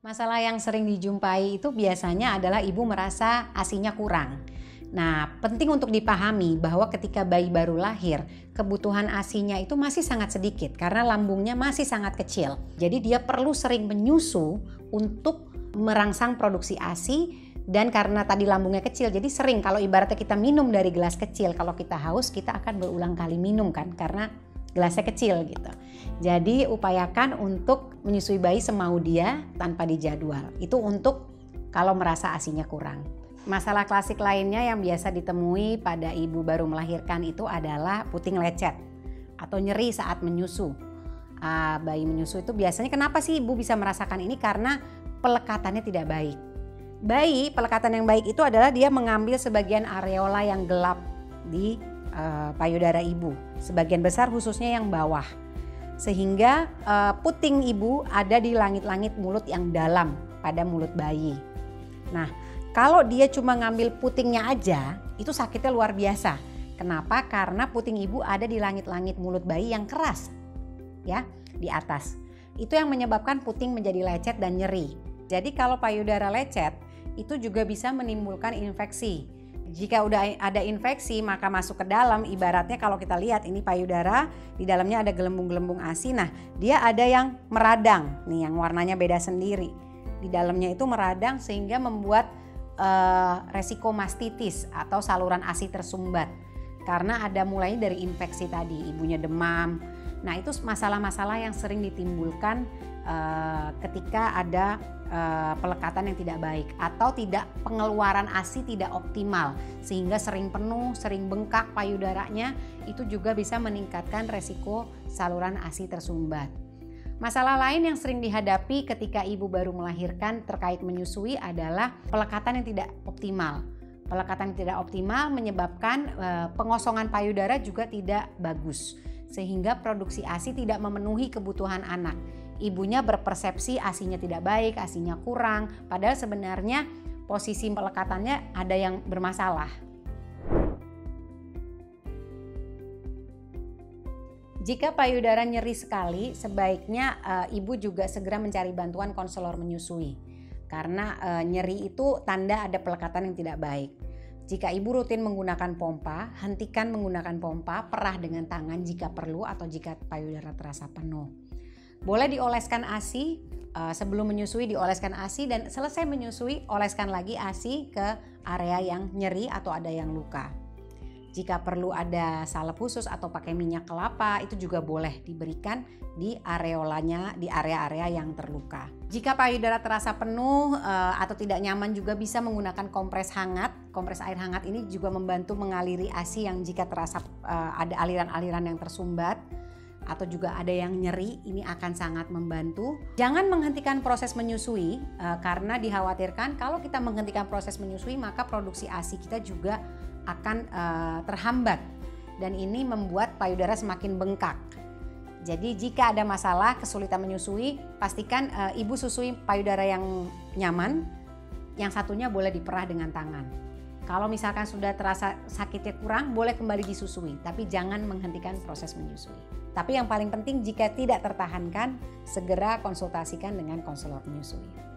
Masalah yang sering dijumpai itu biasanya adalah ibu merasa asinya kurang. Nah, penting untuk dipahami bahwa ketika bayi baru lahir, kebutuhan asinya itu masih sangat sedikit karena lambungnya masih sangat kecil. Jadi dia perlu sering menyusu untuk merangsang produksi ASI dan karena tadi lambungnya kecil jadi sering kalau ibaratnya kita minum dari gelas kecil kalau kita haus kita akan berulang kali minum kan karena gelasnya kecil gitu. Jadi upayakan untuk menyusui bayi semau dia tanpa dijadwal. Itu untuk kalau merasa asinya kurang. Masalah klasik lainnya yang biasa ditemui pada ibu baru melahirkan itu adalah puting lecet atau nyeri saat menyusu. Uh, bayi menyusu itu biasanya kenapa sih ibu bisa merasakan ini karena pelekatannya tidak baik. Bayi pelekatan yang baik itu adalah dia mengambil sebagian areola yang gelap di uh, payudara ibu, sebagian besar khususnya yang bawah. Sehingga uh, puting ibu ada di langit-langit mulut yang dalam pada mulut bayi. Nah, kalau dia cuma ngambil putingnya aja, itu sakitnya luar biasa. Kenapa? Karena puting ibu ada di langit-langit mulut bayi yang keras. Ya, di atas. Itu yang menyebabkan puting menjadi lecet dan nyeri. Jadi kalau payudara lecet, itu juga bisa menimbulkan infeksi jika udah ada infeksi maka masuk ke dalam. Ibaratnya kalau kita lihat ini payudara di dalamnya ada gelembung-gelembung ASI. Nah dia ada yang meradang. Nih yang warnanya beda sendiri. Di dalamnya itu meradang sehingga membuat uh, resiko mastitis atau saluran ASI tersumbat. Karena ada mulai dari infeksi tadi ibunya demam nah itu masalah-masalah yang sering ditimbulkan uh, ketika ada uh, pelekatan yang tidak baik atau tidak pengeluaran ASI tidak optimal sehingga sering penuh, sering bengkak payudaranya itu juga bisa meningkatkan resiko saluran ASI tersumbat. Masalah lain yang sering dihadapi ketika ibu baru melahirkan terkait menyusui adalah pelekatan yang tidak optimal. Pelekatan yang tidak optimal menyebabkan uh, pengosongan payudara juga tidak bagus sehingga produksi ASI tidak memenuhi kebutuhan anak ibunya berpersepsi asinya tidak baik, asinya kurang, padahal sebenarnya posisi pelekatannya ada yang bermasalah. Jika payudara nyeri sekali, sebaiknya uh, ibu juga segera mencari bantuan konselor menyusui. Karena uh, nyeri itu tanda ada pelekatan yang tidak baik. Jika ibu rutin menggunakan pompa, hentikan menggunakan pompa, perah dengan tangan jika perlu atau jika payudara terasa penuh. Boleh dioleskan ASI uh, sebelum menyusui dioleskan ASI dan selesai menyusui oleskan lagi ASI ke area yang nyeri atau ada yang luka. Jika perlu ada salep khusus atau pakai minyak kelapa itu juga boleh diberikan di areolanya di area-area yang terluka. Jika payudara terasa penuh uh, atau tidak nyaman juga bisa menggunakan kompres hangat. Kompres air hangat ini juga membantu mengaliri ASI yang jika terasa uh, ada aliran-aliran yang tersumbat atau juga ada yang nyeri, ini akan sangat membantu. Jangan menghentikan proses menyusui uh, karena dikhawatirkan kalau kita menghentikan proses menyusui maka produksi ASI kita juga akan uh, terhambat dan ini membuat payudara semakin bengkak. Jadi jika ada masalah kesulitan menyusui, pastikan uh, ibu susui payudara yang nyaman, yang satunya boleh diperah dengan tangan. Kalau misalkan sudah terasa sakitnya kurang, boleh kembali disusui, tapi jangan menghentikan proses menyusui. Tapi yang paling penting jika tidak tertahankan, segera konsultasikan dengan konselor menyusui.